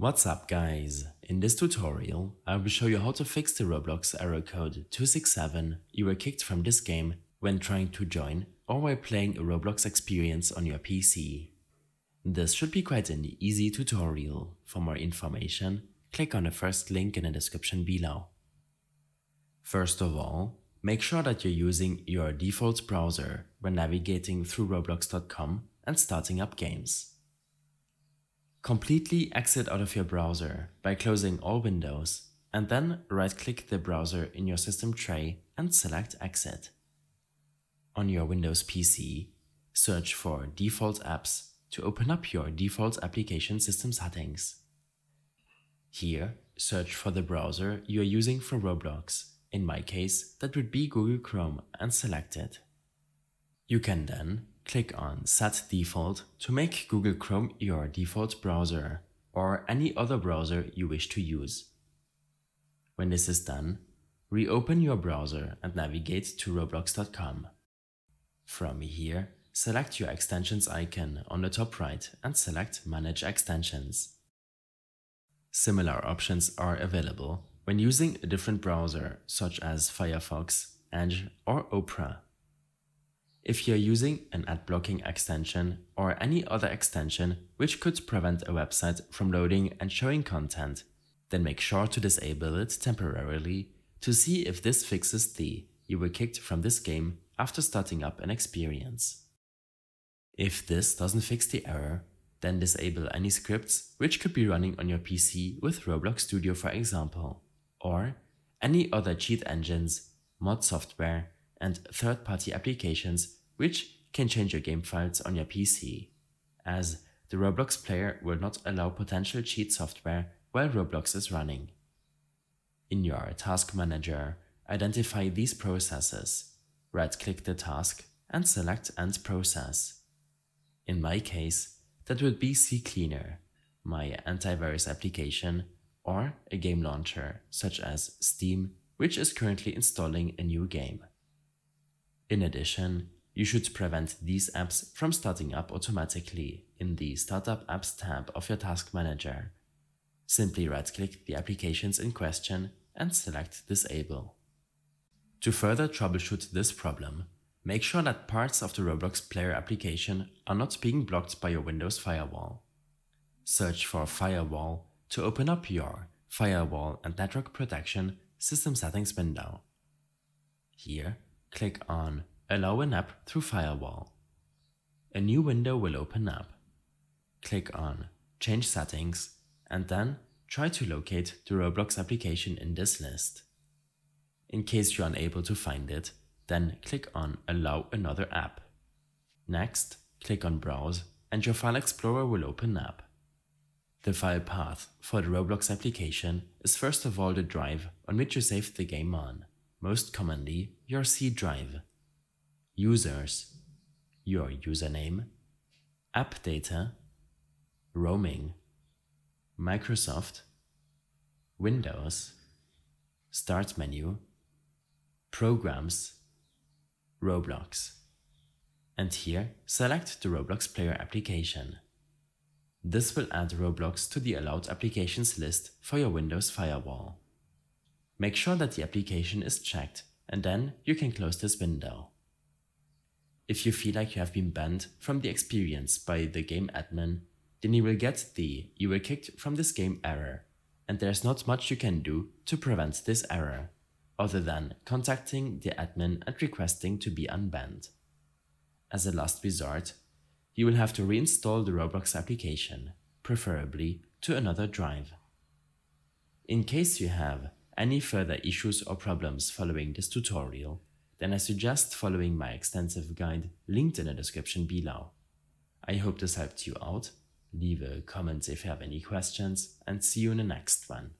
What's up guys? In this tutorial, I will show you how to fix the Roblox error code 267 you were kicked from this game when trying to join or while playing a Roblox experience on your PC. This should be quite an easy tutorial. For more information, click on the first link in the description below. First of all, make sure that you're using your default browser when navigating through roblox.com and starting up games. Completely exit out of your browser by closing all windows and then right-click the browser in your system tray and select Exit. On your Windows PC, search for Default Apps to open up your default application system settings. Here, search for the browser you are using for Roblox. In my case, that would be Google Chrome and select it. You can then click on Set Default to make Google Chrome your default browser or any other browser you wish to use. When this is done, reopen your browser and navigate to roblox.com. From here, select your extensions icon on the top right and select Manage Extensions. Similar options are available when using a different browser such as Firefox, Edge or Opera. If you're using an ad blocking extension or any other extension which could prevent a website from loading and showing content, then make sure to disable it temporarily to see if this fixes the you were kicked from this game after starting up an experience. If this doesn't fix the error, then disable any scripts which could be running on your PC with Roblox Studio for example, or any other cheat engines, mod software, and third-party applications which can change your game files on your PC, as the Roblox player will not allow potential cheat software while Roblox is running. In your Task Manager, identify these processes, right-click the task and select End Process. In my case, that would be CCleaner, my antivirus application, or a game launcher such as Steam, which is currently installing a new game. In addition, you should prevent these apps from starting up automatically in the Startup Apps tab of your Task Manager. Simply right-click the applications in question and select Disable. To further troubleshoot this problem, make sure that parts of the Roblox player application are not being blocked by your Windows firewall. Search for Firewall to open up your Firewall and Network Protection System Settings window. Here, click on Allow an app through Firewall. A new window will open up. Click on Change Settings and then try to locate the Roblox application in this list. In case you're unable to find it, then click on Allow another app. Next, click on Browse and your File Explorer will open up. The file path for the Roblox application is first of all the drive on which you saved the game on, most commonly your C drive. Users, your username, app data, roaming, Microsoft, Windows, Start menu, Programs, Roblox. And here, select the Roblox player application. This will add Roblox to the allowed applications list for your Windows firewall. Make sure that the application is checked and then you can close this window. If you feel like you have been banned from the experience by the game admin, then you will get the you were kicked from this game error, and there's not much you can do to prevent this error, other than contacting the admin and requesting to be unbanned. As a last resort, you will have to reinstall the Roblox application, preferably to another drive. In case you have any further issues or problems following this tutorial, then I suggest following my extensive guide linked in the description below. I hope this helped you out. Leave a comment if you have any questions and see you in the next one.